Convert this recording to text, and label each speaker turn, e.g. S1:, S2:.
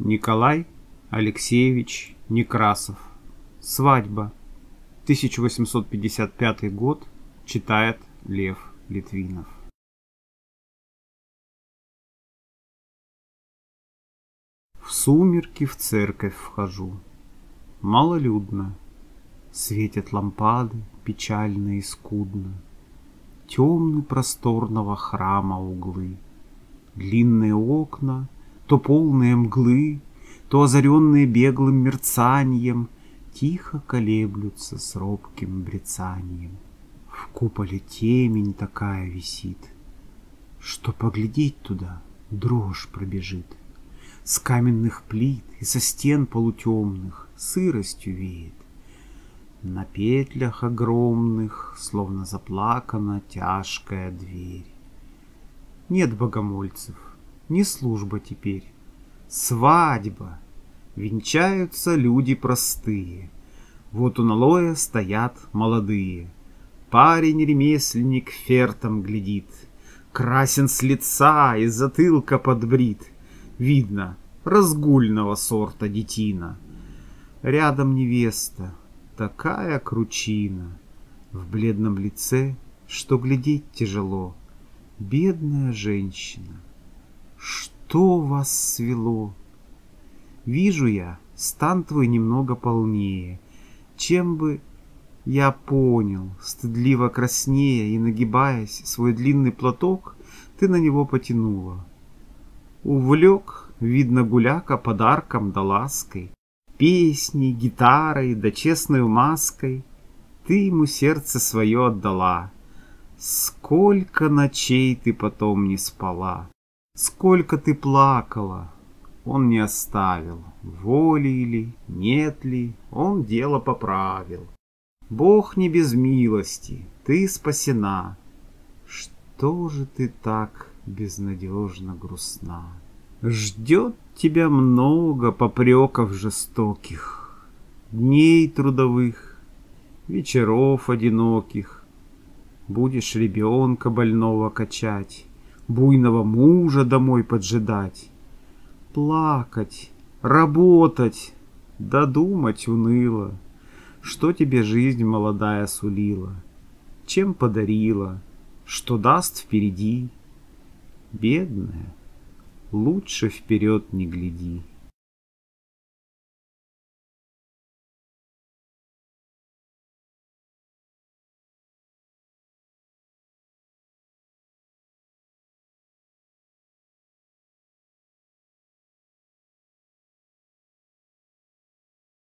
S1: Николай Алексеевич Некрасов. Свадьба. 1855 год. Читает Лев Литвинов. В сумерки в церковь вхожу. Малолюдно. Светят лампады печально и скудно. Темны просторного храма углы. Длинные окна то полные мглы, то озаренные беглым мерцанием, Тихо колеблются с робким брецанием. В куполе темень такая висит, Что поглядеть туда дрожь пробежит. С каменных плит и со стен полутемных Сыростью веет. На петлях огромных, Словно заплакана тяжкая дверь. Нет богомольцев, не служба теперь. Свадьба. Венчаются люди простые. Вот у налоя стоят молодые. Парень-ремесленник фертом глядит. Красен с лица и затылка подбрит. Видно, разгульного сорта детина. Рядом невеста, такая кручина. В бледном лице, что глядеть тяжело. Бедная женщина. Что вас свело? Вижу я, стан твой немного полнее. Чем бы я понял, стыдливо краснея и нагибаясь, свой длинный платок ты на него потянула. Увлек, видно, гуляка подарком да лаской, Песней, гитарой да честной маской Ты ему сердце свое отдала. Сколько ночей ты потом не спала. Сколько ты плакала, он не оставил, воли ли, нет ли, он дело поправил. Бог не без милости, ты спасена. Что же ты так безнадежно грустна? Ждет тебя много попреков жестоких, Дней трудовых, вечеров одиноких. Будешь ребенка больного качать, буйного мужа домой поджидать. Плакать, работать, додумать уныло, что тебе жизнь молодая сулила, чем подарила, что даст впереди. Бедная, лучше вперед не гляди.